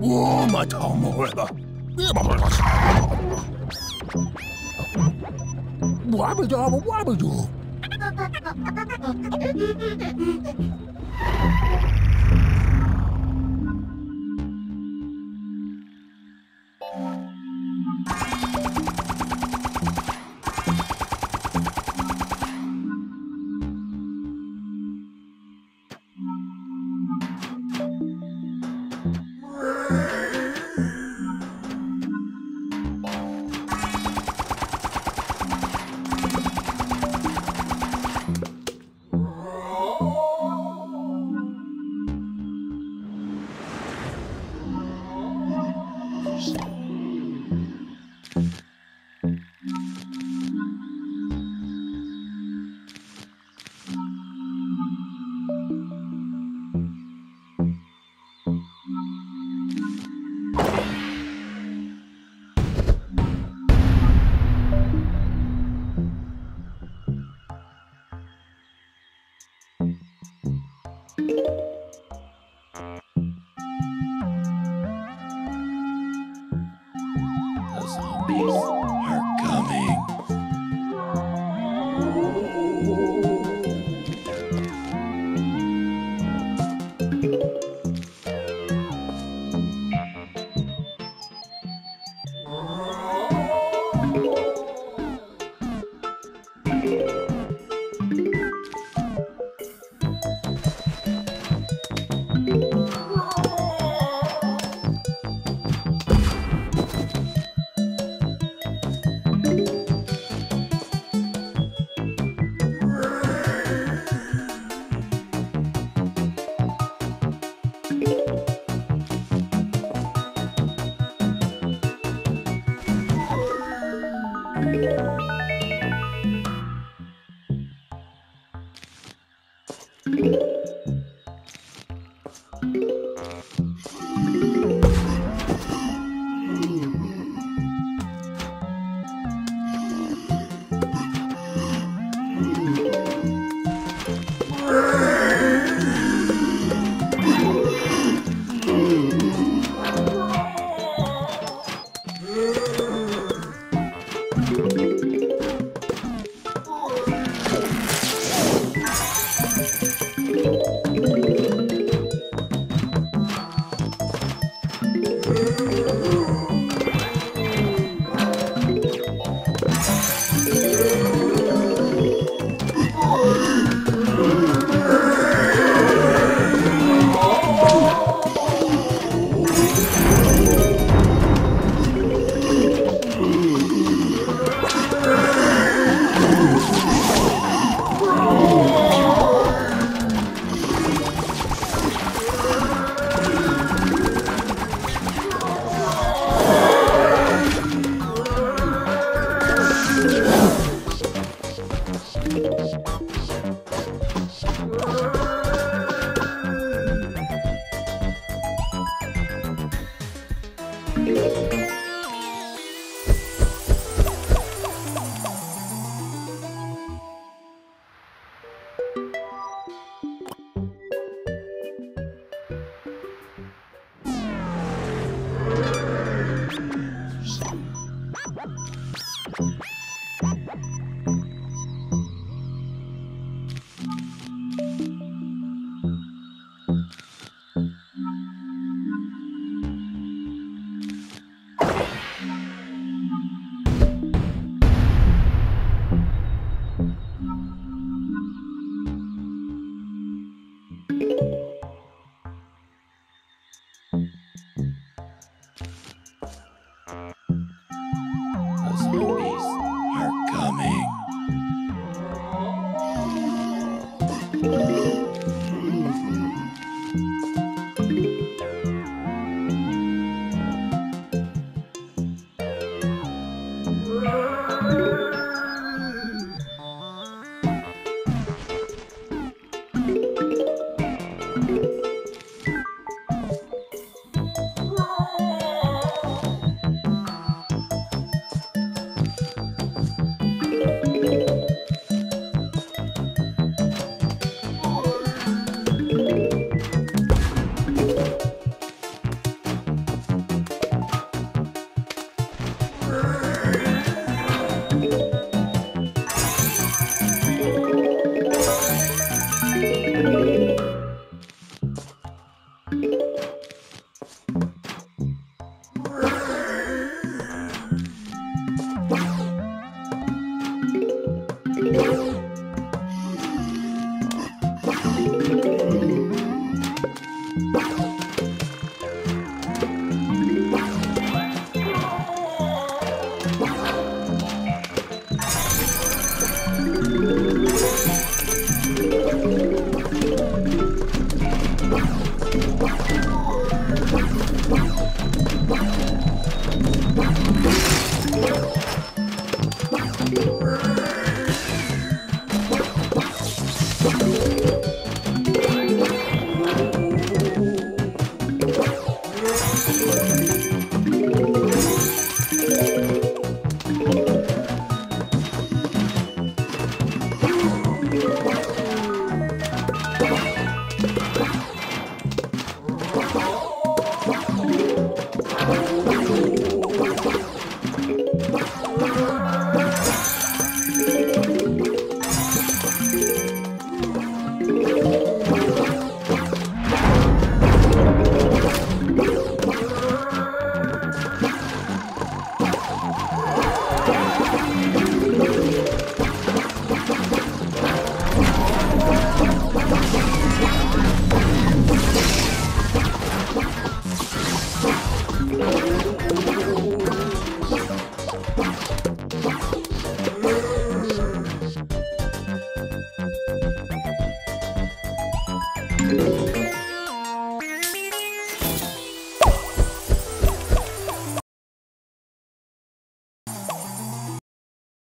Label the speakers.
Speaker 1: 我嘛头毛了，别嘛嘛嘛。我不做，我不做。
Speaker 2: The zombies are you zombies are coming.